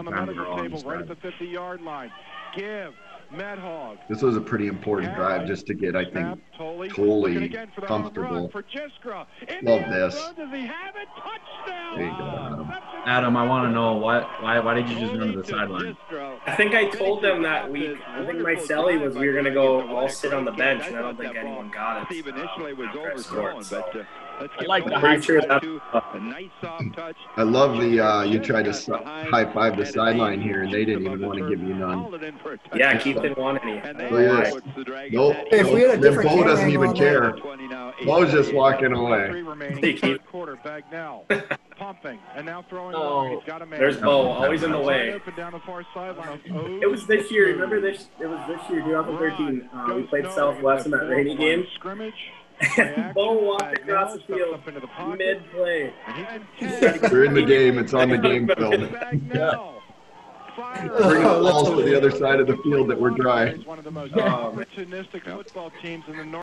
on the medical table right at the 50-yard line. Give. Medhog. This was a pretty important drive just to get, I think, Tolley. Tolley again for the home comfortable. For Jiskra. In Love the this. zone. Does he have it? Touchdown. There you go, Adam. Adam, I want to know why, why, why did you just run to the sideline? I think I told them that week. I think my celly was we were gonna go all sit on the bench, and I don't think anyone got it. Steve initially was After I overthrown, but uh, I like the high a sure shot that- to a nice soft touch. I love the, uh, you tried to high five the sideline here and they didn't even want to give you none. Hauled it in for a Yeah, touchdown. Keith didn't want any. And That's they Look at why. puts Nope. If we had a different Bo camera doesn't even angle on care. 20 now, just walking away. Three remaining. Hey, Keith. Third quarter. Bagnell pumping and now throwing Oh. He's got a man. There's Bo, always in the way. open down the far sideline. Oh, It was this year. Remember this? It was this year, 2013. Uh, we played Southwest in that rainy game. Scrimmage. And Bo walked across the field up into the pocket, mid play. We're in the game. It's on the game film. Bagnell. Fire. Bring the balls to the other side of the field that were dry. One of the most man. opportunistic football teams in the North.